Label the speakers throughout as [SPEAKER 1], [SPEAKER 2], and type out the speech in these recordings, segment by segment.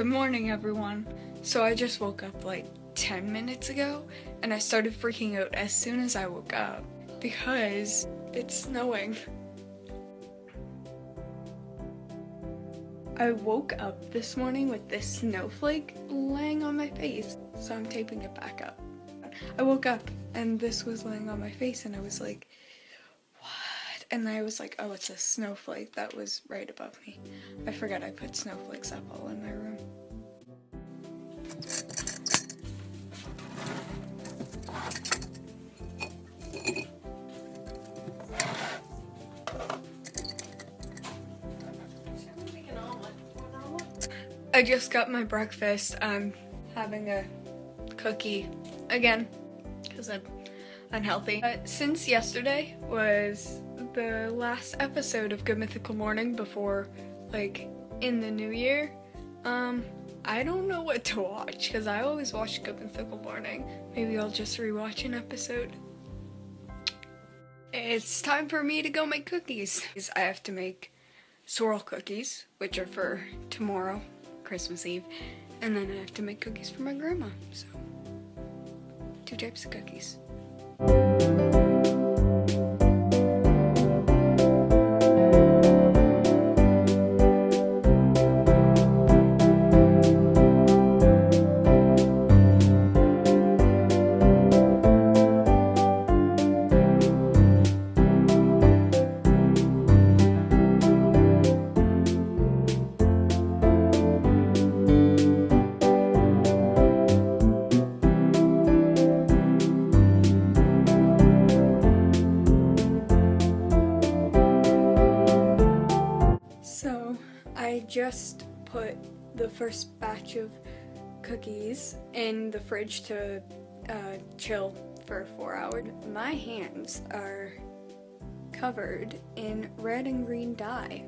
[SPEAKER 1] Good morning, everyone. So I just woke up like 10 minutes ago and I started freaking out as soon as I woke up because it's snowing. I woke up this morning with this snowflake laying on my face, so I'm taping it back up. I woke up and this was laying on my face and I was like? And I was like, oh, it's a snowflake that was right above me. I forgot I put snowflakes up all in my room. I just got my breakfast. I'm having a cookie again because I'm unhealthy. But since yesterday was the last episode of Good Mythical Morning before, like, in the new year, um, I don't know what to watch because I always watch Good Mythical Morning. Maybe I'll just rewatch an episode. It's time for me to go make cookies. I have to make swirl cookies, which are for tomorrow, Christmas Eve, and then I have to make cookies for my grandma. So, two types of cookies. So just put the first batch of cookies in the fridge to uh, chill for four hours. My hands are covered in red and green dye.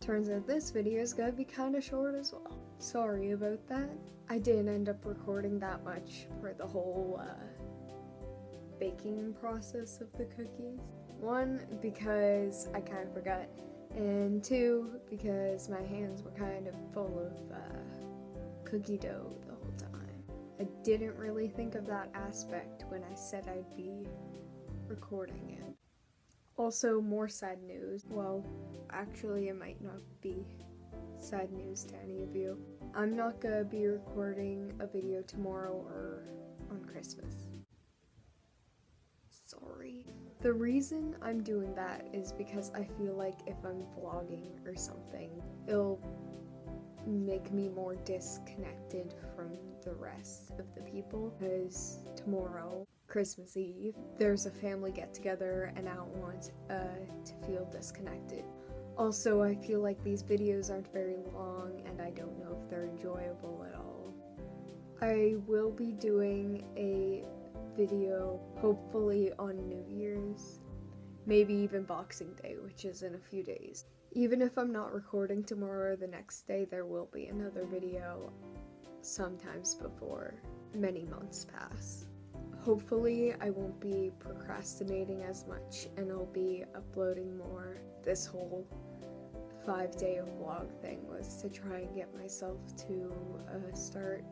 [SPEAKER 1] Turns out this video is gonna be kind of short as well. Sorry about that. I didn't end up recording that much for the whole uh, baking process of the cookies. One, because I kind of forgot, and two, because my hands were kind of full of uh, cookie dough the whole time. I didn't really think of that aspect when I said I'd be recording it. Also, more sad news. Well, actually, it might not be sad news to any of you. I'm not gonna be recording a video tomorrow or on Christmas. Sorry. The reason I'm doing that is because I feel like if I'm vlogging or something, it'll make me more disconnected from the rest of the people because tomorrow Christmas Eve, there's a family get together and I don't want uh, to feel disconnected. Also, I feel like these videos aren't very long and I don't know if they're enjoyable at all. I will be doing a video hopefully on New Year's, maybe even Boxing Day, which is in a few days. Even if I'm not recording tomorrow or the next day, there will be another video sometimes before many months pass. Hopefully, I won't be procrastinating as much and I'll be uploading more. This whole five day vlog thing was to try and get myself to uh, start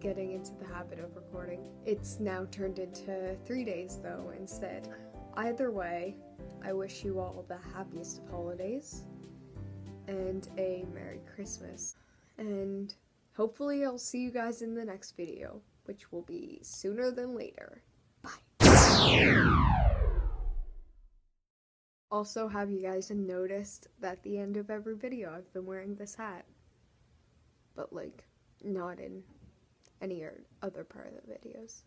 [SPEAKER 1] getting into the habit of recording. It's now turned into three days though instead. Either way, I wish you all the happiest of holidays and a Merry Christmas. And hopefully, I'll see you guys in the next video which will be sooner than later. Bye. Also, have you guys noticed that at the end of every video I've been wearing this hat? But, like, not in any other part of the videos.